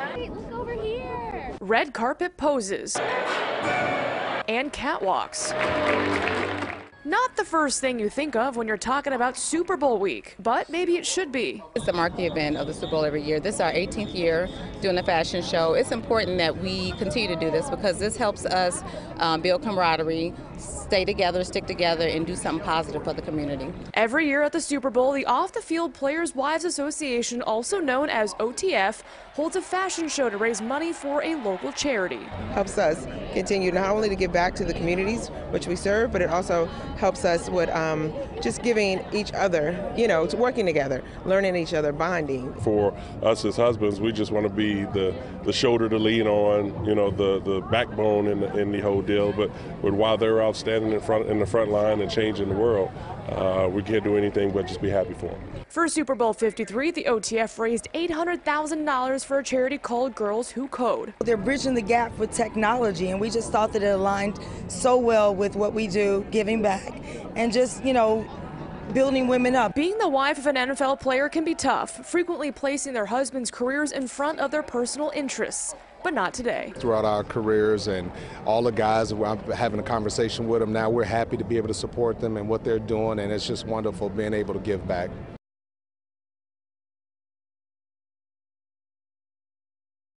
Hey, look over here. red carpet poses, and catwalks. Not the first thing you think of when you're talking about Super Bowl week, but maybe it should be. It's the marquee event of the Super Bowl every year. This is our 18th year doing the fashion show. It's important that we continue to do this because this helps us um, build camaraderie, stay together, stick together, and do something positive for the community. Every year at the Super Bowl, the Off the Field Players Wives Association, also known as OTF, holds a fashion show to raise money for a local charity. helps us continue not only to give back to the communities which we serve, but it also helps us with um, just giving each other, you know, to working together, learning each other, bonding. for us as husbands, we just want to be the, the shoulder to lean on, you know, the, the backbone in the, in the whole deal. But, but while they're out standing in front in the front line and changing the world, uh, we can't do anything but just be happy for them. For Super Bowl 53, the OTF raised $800,000 for a charity called Girls Who Code. They're bridging the gap with technology, and we just thought that it aligned so well with what we do, giving back, and just, you know, building women up. Being the wife of an NFL player can be tough, frequently placing their husband's careers in front of their personal interests. But not today. throughout our careers and all the guys i'm having a conversation with them now we're happy to be able to support them and what they're doing and it's just wonderful being able to give back